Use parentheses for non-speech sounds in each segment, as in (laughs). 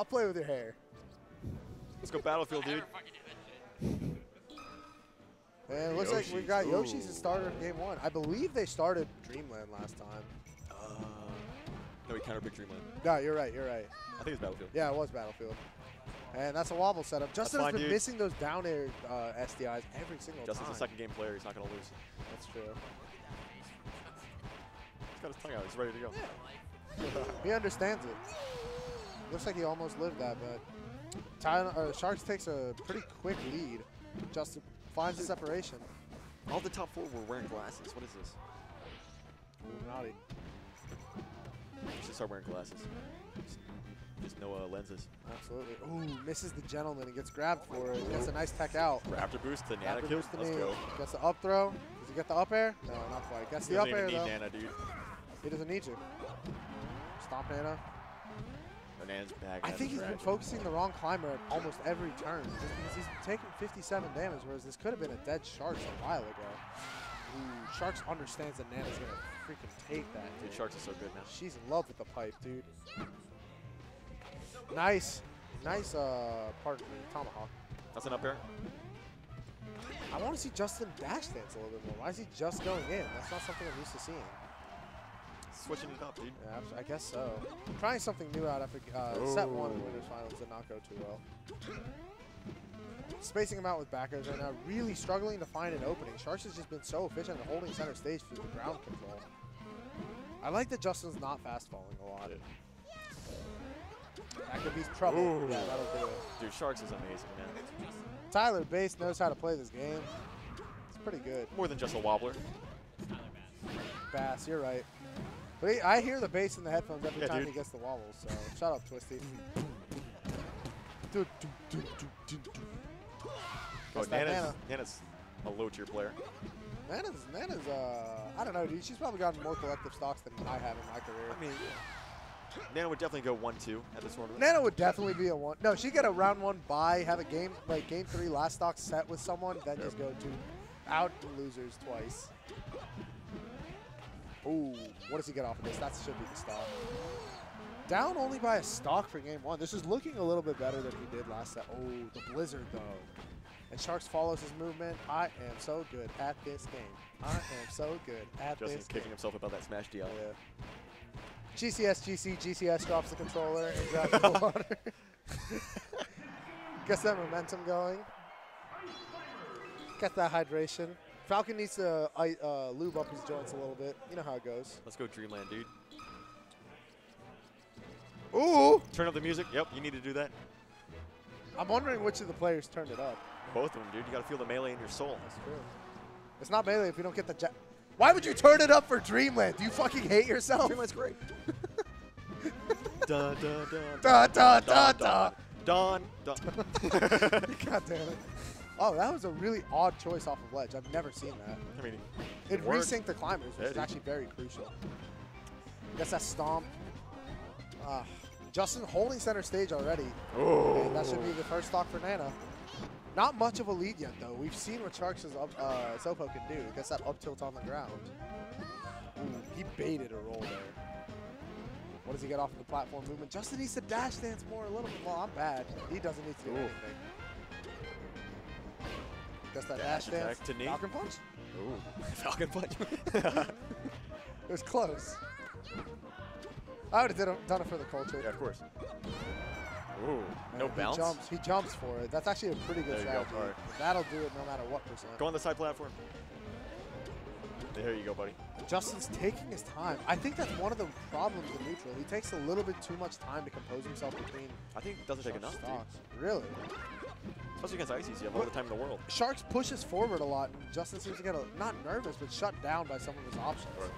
I'll play with your hair. Let's go Battlefield, dude. And it looks like we got Yoshi's ooh. as starter in game one. I believe they started Dreamland last time. Uh, no, we counter Big Dreamland. No, you're right. You're right. I think it's Battlefield. Yeah, it was Battlefield. And that's a wobble setup. Justin's fine, been dude. missing those down air uh, SDIs every single Justin's time. a second game player. He's not going to lose. That's true. He's got his tongue out. He's ready to go. He understands it. Looks like he almost lived that, but Ty- uh, Sharkz takes a pretty quick lead. Justin finds the separation. All the top four were wearing glasses. What is this? Naughty. We should start wearing glasses. Just, no uh, lenses. Absolutely. Ooh, misses the gentleman and gets grabbed for it. Gets a nice tech out. Raptor boost to Nana After kill. the Let's knee. go. Gets the up throw. Does he get the up air? No, not quite. Gets He the up air though. Nana, dude. He doesn't need to. Stomp Nana. Back. I think he's been focusing the wrong climber at almost every turn, just because he's taking 57 damage, whereas this could have been a dead Sharkz a while ago. Ooh, Sharkz understands that Nana's gonna freaking take that. Dude, Dude. Sharkz is so good now. She's in love with the pipe, dude. Nice, nice uh, partner, tomahawk. That's an up air. I want to see Justin dash dance a little bit more. Why is he just going in? That's not something I'm used to seeing. Switching it up, dude. Yeah, I guess so. Trying something new out after uh, set one of the winners finals did not go too well. Spacing him out with backers right now, really struggling to find an opening. Sharkz has just been so efficient at holding center stage through the ground control. I like that Justin's not fast falling a lot. That could be trouble. Ooh. Yeah, that'll do it. Dude, Sharkz is amazing, man. Tyler Bass knows how to play this game. It's pretty good. More than just a wobbler. Bass, you're right. But he, I hear the bass in the headphones every Yeah, time dude. he gets the wobbles, so shut up, Twisty. Do, do, do, do, do, do. Oh, Nana's, Nana. Nana's a low tier player. Nana's, Nana's, uh, I don't know, dude. She's probably gotten more collective stocks than I have in my career. I mean, Nana would definitely go 1 2 at this tournament. Nana would definitely be a one. No, she'd get a round one bye, have a game, like game three last stock set with someone, then just go to out losers twice. Ooh, what does he get off of this? That should be the stock. Down only by a stock for game one. This is looking a little bit better than he did last set. Oh, the Blizzard though. And Sharkz follows his movement. I am so good at this game. I am so good at Justin's this kicking game. himself about that smash DI. Yeah. GCS, GC, GCS drops the controller and (laughs) grabs the water. (laughs) Gets that momentum going. Get that hydration. Falcon needs to uh, uh, lube up his joints a little bit. You know how it goes. Let's go Dreamland, dude. Ooh! Turn up the music. Yep, you need to do that. I'm wondering which of the players turned it up. Both of them, dude. You gotta feel the melee in your soul. That's true. It's not melee if we don't get the ja- Why would you turn it up for Dreamland? Do you fucking hate yourself? Dreamland's great. (laughs) dun, dun, dun, Da, da, da, da. Dun, dun. (laughs) God damn it. Oh, that was a really odd choice off of ledge. I've never seen that. I mean, It worked. resynced the climbers, which Yeah, is actually very crucial. Gets that stomp. Ah, Justin holding center stage already. And that should be the first stock for Nana. Not much of a lead yet, though. We've seen what Sharkz' up, uh, Sopo can do. Gets that up tilt on the ground. Ooh, he baited a roll there. What does he get off of the platform movement? Justin needs to dash dance more a little bit. Well, I'm bad. He doesn't need to do Ooh. anything. Gets that dash, Dash dance. to knee. Falcon punch? Ooh. (laughs) Falcon punch. (laughs) (laughs) It was close. I would have done it for the culture. yeah, of course. Ooh. No And bounce. He jumps. He jumps for it. That's actually a pretty good There you go, strategy. That'll do it no matter what percent. Go on the side platform. There you go, buddy. Justin's taking his time. I think that's one of the problems in neutral. He takes a little bit too much time to compose himself between I think it doesn't take enough. Really? Especially against Ices, you have all the time in the world. Sharkz pushes forward a lot, and Justin seems to get a, not nervous, but shut down by some of his options. Right.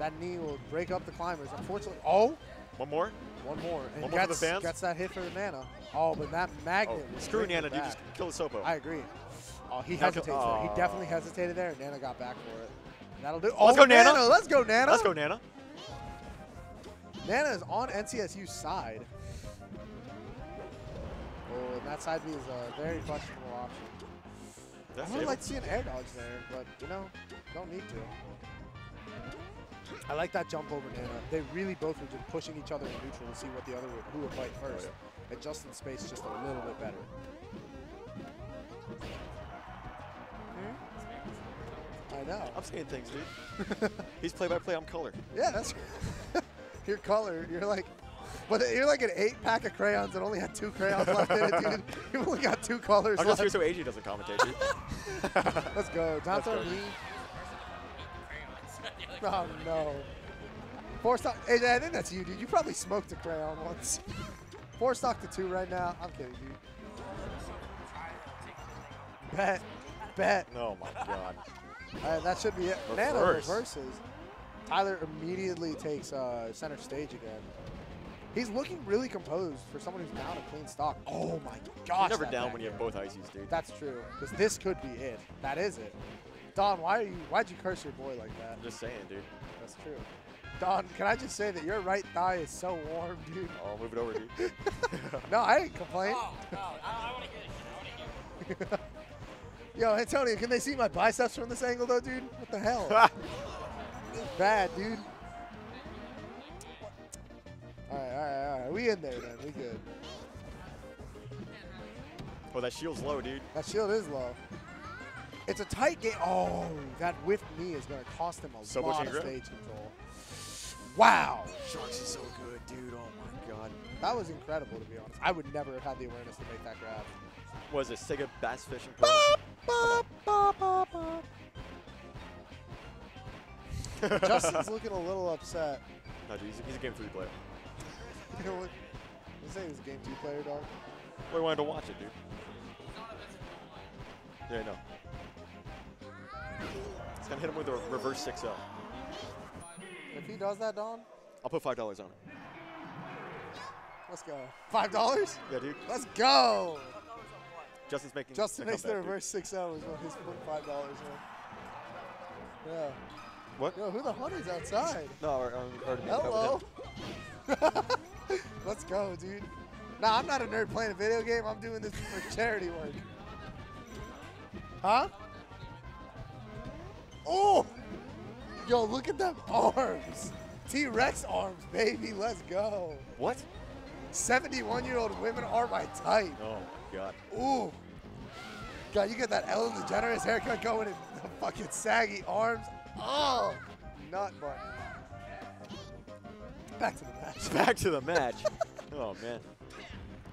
That knee will break up the climbers. Unfortunately, oh, One more? one more. And One more for the fans? gets that hit for the Nana. Oh, but that magnet. Oh, screw Nana, dude. Just kill the Sopo. I agree. Oh, he hesitates there. He definitely hesitated there, and Nana got back for it. That'll do. Let's oh, go, Nana. Let's go, Nana. Let's go, Nana. Nana is on NCSU's side. Oh, that side B is a very questionable option. That's I would like to see an air dodge there, but you know, don't need to. I like that jump over Nana. They really both were just pushing each other in neutral to see what the other would, who would fight first. Oh, and Justin's space is just a little bit better. Hmm? I know. I'm saying things, dude. (laughs) He's play by play. I'm color. Yeah, that's (laughs) your color. You're like, but you're like an eight pack of crayons and only had two crayons left in it, dude. (laughs) You only got two colors I'm just left. here so AJ doesn't commentate, dude. (laughs) Let's go. Down Let's me. Oh no. Four stock. AJ, I think that's you, dude. You probably smoked a crayon once. (laughs) Four stock to two right now. I'm kidding, dude. Bet. Bet. oh my god. All right, that should be it. Nano Reverse. reverses. Tyler immediately takes uh, center stage again. He's looking really composed for someone who's down a clean stock. Oh my gosh. You're never down when you have both ices, dude. That's true. Because this could be it. That is it. Don, why are you? Why'd you curse your boy like that? I'm just saying, dude. That's true. Don, can I just say that your right thigh is so warm, dude? I'll move it over, dude. (laughs) No, I didn't complain. Oh, no, I, I want to hear this. I want to hear. (laughs) Yo, Antonio, can they see my biceps from this angle, though, dude? What the hell? It's (laughs) bad, dude. Right. We in there then. We good. oh, that shield's low, dude. That shield is low. It's a tight game. Oh, that whiff knee is going to cost him a So lot of grip. stage control. Wow. Sharkz is so good, dude. Oh my god. That was incredible, to be honest. I would never have had the awareness to make that grab. Was it Sega Bass Fishing Pro? (laughs) Justin's looking a little upset. no, dude, he's a, he's a game three player. (laughs) You know what? You say a game two player, dog? We wanted to watch it, dude. Yeah, I know. It's gonna hit him with a reverse 6 0. If he does that, Don, I'll put $5 on it. let's go. Five dollars? Yeah, dude. Let's go. Justin's making Justin makes the reverse six zero is what he's putting five dollars on. Yeah. What? Yo, who the honey's outside? No, I already made Hello. (laughs) Let's go, dude. Nah, I'm not a nerd playing a video game. I'm doing this for (laughs) charity work. Huh? Oh! Yo, look at them arms. T-Rex arms, baby. Let's go. What? 71-year-old women are my type. Oh god. Ooh. God, you get that Ellen DeGeneres haircut going and the fucking saggy arms. Oh, nut button. Back to the match. (laughs) Back to the match. oh man.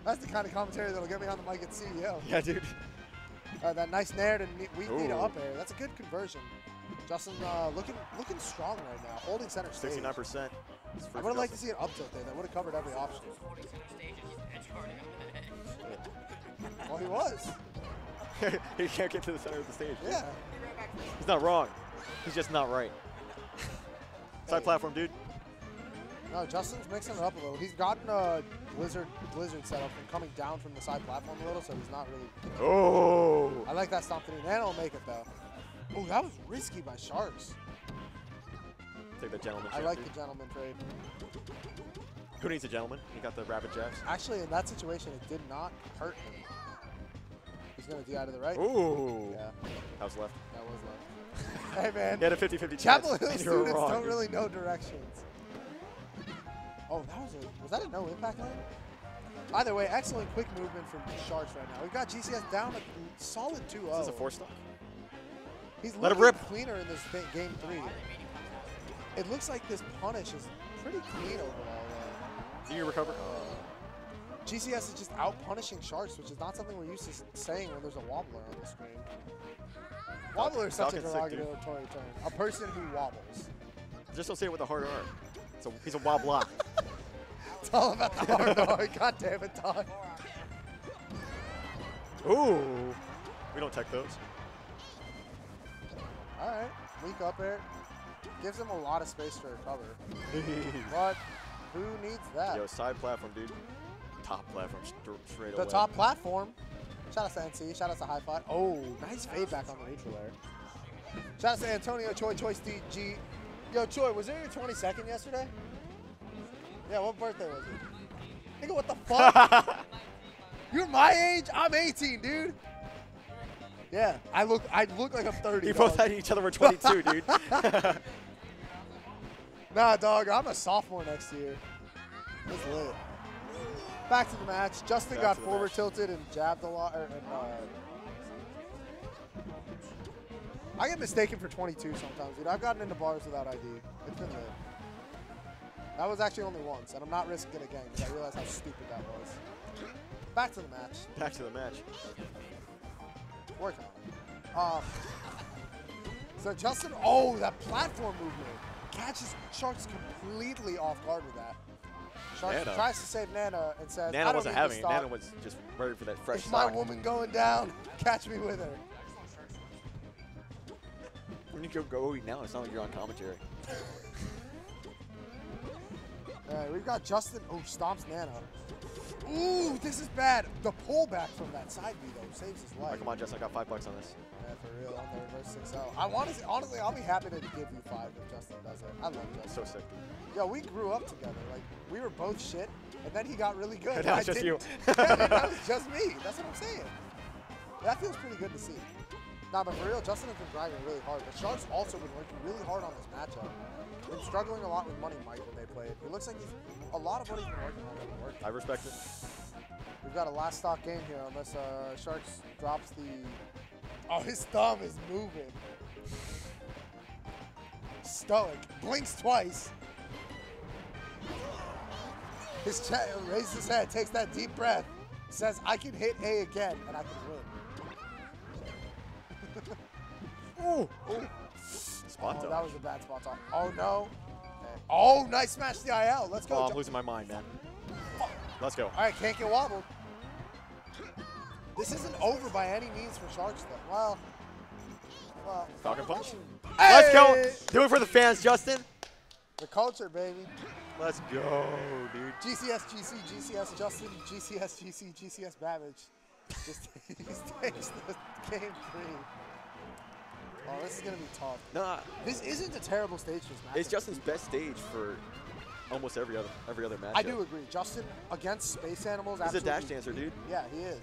That's the kind of commentary that'll get me on the mic at CEO. Yeah, dude. Uh, that nice nair to ne- weak knee to up air. That's a good conversion. Justin uh, looking looking strong right now, holding center stage. 69%. I would have liked to see an up tilt there. That would have covered every option. Holding center stage and he's edge guarding on the edge. (laughs) Well, he was. (laughs) he can't get to the center of the stage. Yeah. He's not wrong. He's just not right. Side Hey. platform, dude. No, Justin's mixing it up a little. He's gotten a blizzard blizzard setup and coming down from the side platform a little, so he's not really. Oh. I like that stomp to knee. Nano will make it though. Oh, that was risky by Sharkz. Take the gentleman. I like dude. the gentleman trade. Who needs a gentleman? He got the rapid jabs. Actually, in that situation, it did not hurt him. He's gonna DI to the right. Ooh. Yeah, That was left. that was left. (laughs) hey man, He had a 50-50 chance. Chapel Hill (laughs) and you were students wrong, don't really know directions. Oh, that was a was that a no impact lane? Either way, excellent quick movement from Sharkz right now. We've got GCS down a solid 2-0. Is a four stock? He's Let looking rip. cleaner in this game three. It looks like this punish is pretty clean overall. though. Do you recover? GCS is just out punishing Sharkz, which is not something we're used to saying when there's a wobbler on the screen. Wobbler is such a Falcon's dude. derogatory term. A person who wobbles. Just don't say it with a hard R. It's a, he's a wobbler. (laughs) It's all about the hard (laughs) R. God damn it, Todd. Ooh. We don't tech those. All right, weak up air. Gives him a lot of space to recover. (laughs) But who needs that? Yo, side platform, dude. Top platform st- straight up. the away. top platform. Shout out to NC. Shout out to High Five. Oh, nice fade back on the neutral air. Shout out to Antonio Choi, Choi Steve G. Yo, Choi, was it your 22nd yesterday? Yeah, what birthday was it? Nigga, what the fuck? (laughs) You're my age? I'm 18, dude. Yeah, I look I look like I'm 30. You dog. both had each other were 22, dude. (laughs) Nah, dog, I'm a sophomore next year. It's lit. Back to the match. Justin Back got forward match. tilted and jabbed a lot. Or, and, uh, I get mistaken for 22 sometimes, dude. I've gotten into bars without ID. It's been lit. That was actually only once, and I'm not risking it again because I realized how stupid that was. Back to the match. Back to the match. Working on it. Um, so Justin, oh, that platform movement catches Sharkz completely off guard with that. Sharkz Nana. tries to save Nana and says, I Nana wasn't having it. Nana was just ready for that fresh If my woman going down, (laughs) catch me with her. When you go go now, it's not like you're on commentary. (laughs) Right, we've got Justin. Oh, stomps Nana. Ooh, this is bad. The pullback from that side B though saves his life. right, come on, Justin. I got five bucks on this. Yeah, for real. On the reverse 6 0. I want to honestly, I'll be happy to give you five if Justin does it. I love Justin. so sick. Yo, we grew up together. Like we were both shit, and then he got really good. (laughs) That I was just you. (laughs) yeah, that was (laughs) just me. That's what I'm saying. That feels pretty good to see. Nah, but for real, Justin has been grinding really hard. But Sharkz also been working really hard on this matchup. Been struggling a lot with Money Mike when they played. It looks like he's a lot of money he's been working on. has been. I respect it. We've got a last stock game here, unless uh, Sharkz drops the. Oh, his thumb is moving. Stoic blinks twice. His cha- raises his head, takes that deep breath, says, "I can hit A again, and I can win." (laughs) Ooh, ooh. Spot Oh, that was a bad spot talk. Oh no. Okay. Oh, nice smash the IL. Let's go. Oh, I'm losing my mind, man. Let's go. All right, can't get wobbled. This isn't over by any means for Sharkz, though. Well, well. Falcon punch. Hey! Let's go. Do it for the fans, Justin. The culture, baby. Let's go, dude. GCS, GC, GCS, Justin, GCS, GC, GCS, Babbage. (laughs) Just takes the game free. Oh, this is gonna be tough. Nah, This isn't a terrible stage for this match. it's Justin's best stage for almost every other every other match. I do agree. Justin against Space Animals. He's a dash dancer, dude. Yeah, he is.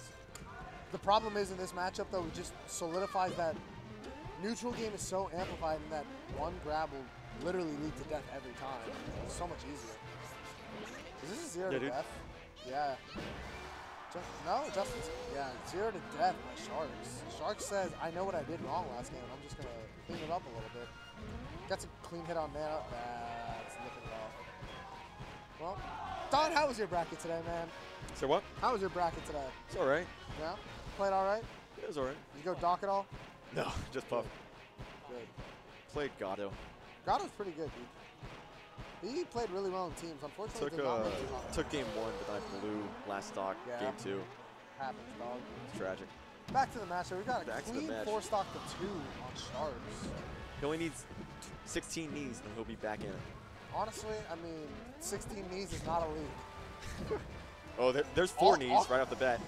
The problem is in this matchup, though, it just solidifies that neutral game is so amplified and that one grab will literally lead to death every time. It's so much easier. Is this a zero Yeah, to dude. death? Yeah. Just, no, Justin's, yeah, zero to death by Sharkz. Sharkz says, I know what I did wrong last game. I'm just going to clean it up a little bit. Gets a clean hit on Nana. That's looking rough. Well, Don, how was your bracket today, man? So what? How was your bracket today? It's all right. Yeah? Played all right? It was all right. Did you go Doc at all? No, (laughs) just puff. Good. Played Gato. Gatto's pretty good, dude. He played really well in teams. Unfortunately, Took did not uh, make it took game one, but then I blew last stock. Yeah. Game two. Happens, dog. It's tragic. Back to the match. So we got a Back clean four stock to two on Sharkz. He only needs 16 knees, and he'll be back in. Honestly, I mean, 16 knees is not a lead. (laughs) Oh, there, there's four Oh, knees oh. right off the bat.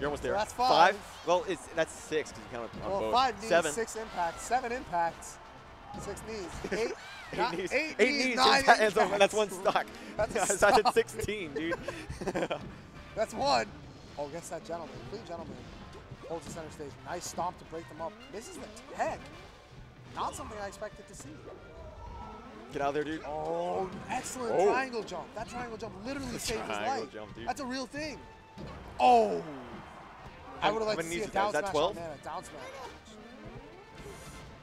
You're almost there. that's five. Well, it's that's six because you count on Well, both. five knees, Seven. six impacts, seven impacts, six knees, (laughs) eight, Eight knees. eight, Eight knees, nine and that's, one- that's one stock. That's a I (laughs) stock. said 16, dude. (laughs) That's one. Oh, gets that gentleman. Clean gentleman. Holds the center stage. Nice stomp to break them up. This is the tech. Not something I expected to see. Get out of there, dude. Oh, excellent Oh. triangle jump. That triangle jump literally (laughs) saved his life. jump. That's a real thing. Oh. I How- would have liked to see a is that? down smash 12? on Nana. Down smash.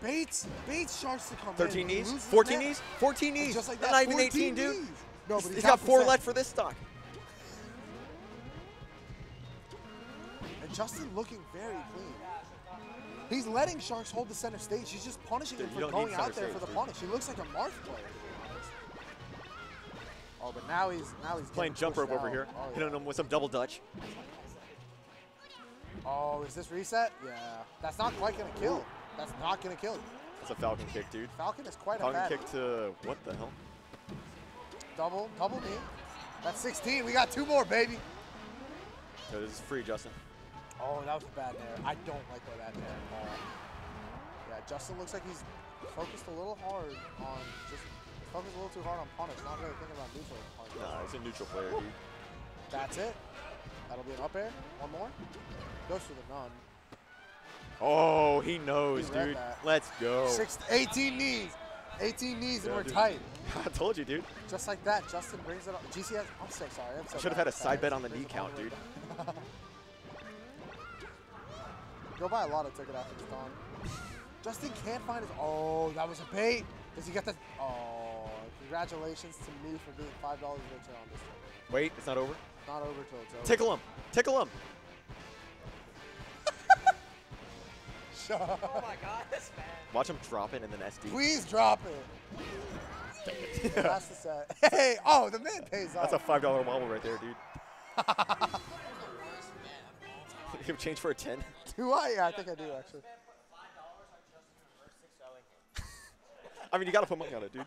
Bates, Bates Sharkz to come 13 in. He knees. 14 knees. 14 knees. Just like that, not even 14 18, dude. No, but he's he's got four left for this stock. And Justin looking very clean. He's letting Sharkz hold the center stage. He's just punishing Dude, him for going out there stage, for the dude. punish. He looks like a Marth player. to be honest. Oh, but now he's now he's Playing jump rope over here. Oh, Hitting yeah. him with some double dutch. oh, is this reset? Yeah, that's not quite gonna kill. That's not gonna kill. You. That's a Falcon kick, dude. Falcon is quite a Falcon kick to what the hell? double double knee. That's 16. We got two more, baby. Yo, this is free, Justin. Oh, that was a bad nair. I don't like that bad nair at all. Yeah, Justin looks like he's focused a little hard on just focused a little too hard on punish, not really thinking about neutral. punch. Nah, he's a neutral player, dude. That's it. That'll be an up air. One more. Goes for the none. Oh, he knows, He dude. that. Let's go. Six, 18 knees. 18 knees and we're dude. tight. (laughs) I told you, dude. Just like that, Justin brings it up. GCS, I'm so sorry. I'm so should have had a side bet on the knee count, all the way dude. Go buy a lot of ticket after this dawn. (laughs) Justin can't find his. Oh, that was a bait. Does he get the? Oh, congratulations to me for being five dollars richer on this one. Wait, it's not over. Not over till it's over. Tickle him. Tickle him. (laughs) Oh my god, this man. Watch him drop it and then SD. Please drop it. (laughs) That's the set. (laughs) Hey, oh, the man pays off. That's a five dollar wobble right there, dude. you have change for a ten. do I? Yeah, I think I do actually. I mean, you gotta put money on it, dude.